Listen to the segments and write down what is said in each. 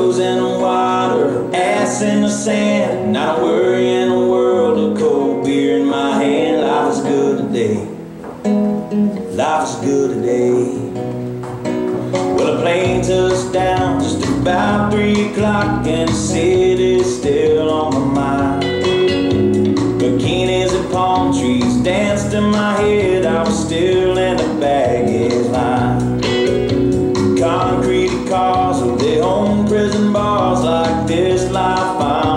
Toes in the water, ass in the sand. Not a worry in the world, a cold beer in my hand. Life is good today. Life is good today. Well, the plane touched down just about three o'clock, and the city's still on my mind. Bikinis and palm trees danced in my head. This life. I'm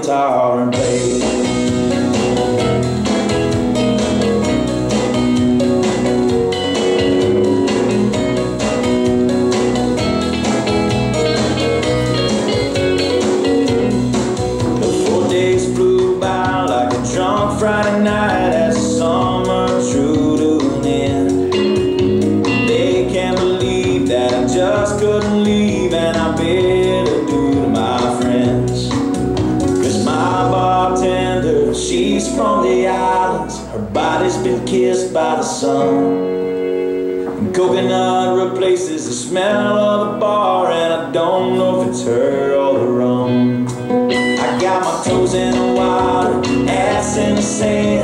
guitar and play. She's from the islands, her body's been kissed by the sun. Coconut replaces the smell of the bar, and I don't know if it's her or the rum. I got my toes in the water, ass in the sand.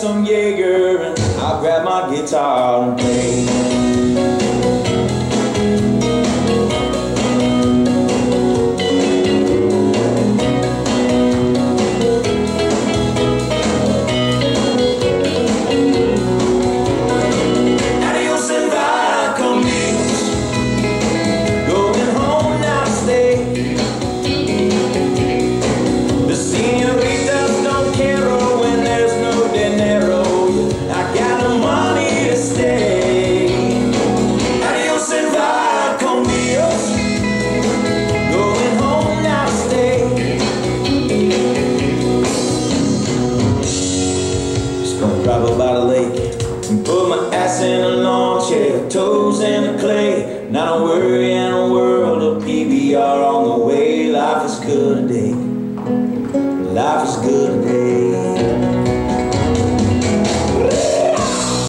Some Jaeger, and I'll grab my guitar and play. Put my ass in a lawn chair, toes in the clay. Not a worry in the world, a PBR on the way. Life is good today.